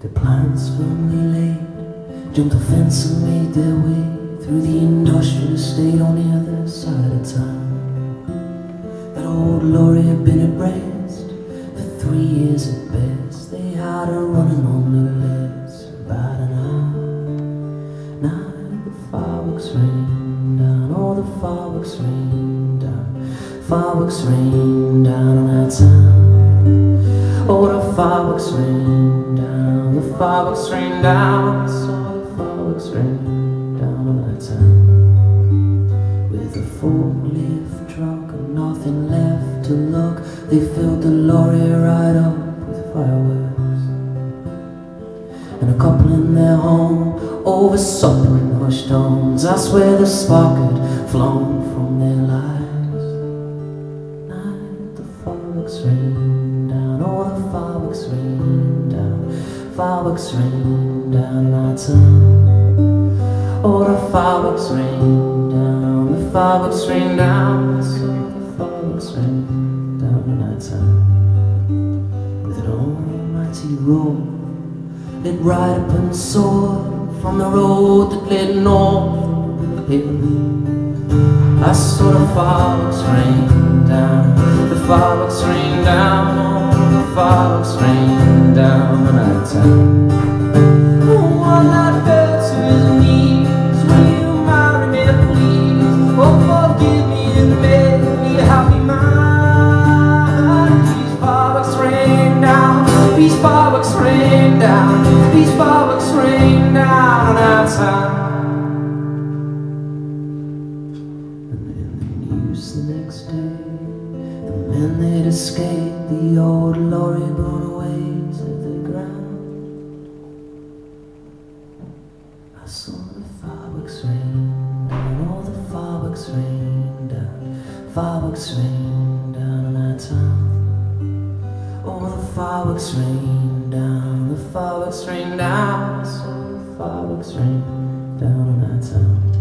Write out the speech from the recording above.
The plans firmly laid Jumped the fence and made their way Through the industrial estate on the other side of town. That old lorry had been abreast For three years at best. They had a running all the fireworks rain down, fireworks rain down on our town. Oh, the fireworks rain down, the fireworks rain down, saw the fireworks rain down on our town. With a forklift truck and nothing left to look, they filled the lorry right up with fireworks. And a couple in their home over supper tones. I swear the spark had flown from their lives. Night the fireworks rain down, all the fireworks rain down, fireworks rain down our town. Oh, the fireworks rain down, the fireworks rain down, the fireworks rain down our town. With an almighty roar lit right up and soared from the road that led north hill. I saw the fireworks rain down, the fireworks rain down, the fireworks rain down on our town. Oh, one night fell to his knees, will you marry me, please? Oh, forgive me and make me a happy man. These fireworks rain down, these fireworks rain down, these fireworks rain down our town. And in the news the next day, the men that escaped the old lorry blown away to the ground. I saw the fireworks rain down, all the fireworks rain down, fireworks rain down on our town. Oh, the fireworks rain down, the fireworks rain down, Saw fireworks rain down on that town.